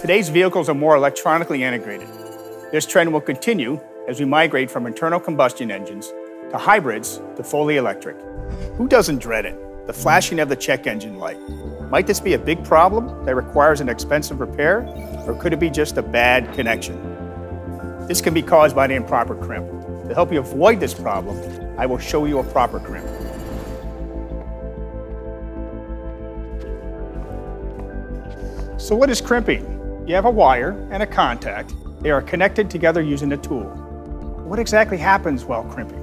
Today's vehicles are more electronically integrated. This trend will continue as we migrate from internal combustion engines to hybrids to fully electric. Who doesn't dread it? The flashing of the check engine light. Might this be a big problem that requires an expensive repair, or could it be just a bad connection? This can be caused by an improper crimp. To help you avoid this problem, I will show you a proper crimp. So what is crimping? You have a wire and a contact. They are connected together using a tool. What exactly happens while crimping?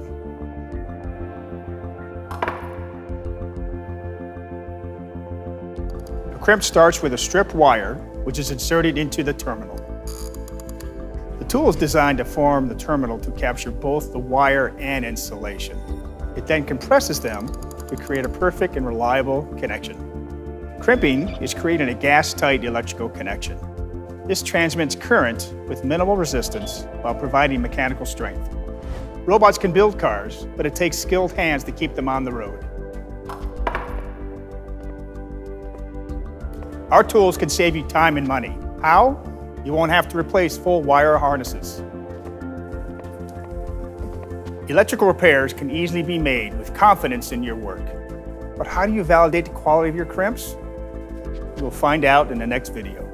A crimp starts with a stripped wire, which is inserted into the terminal. The tool is designed to form the terminal to capture both the wire and insulation. It then compresses them to create a perfect and reliable connection. Crimping is creating a gas-tight electrical connection. This transmits current with minimal resistance while providing mechanical strength. Robots can build cars, but it takes skilled hands to keep them on the road. Our tools can save you time and money. How? You won't have to replace full wire harnesses. Electrical repairs can easily be made with confidence in your work. But how do you validate the quality of your crimps? We'll find out in the next video.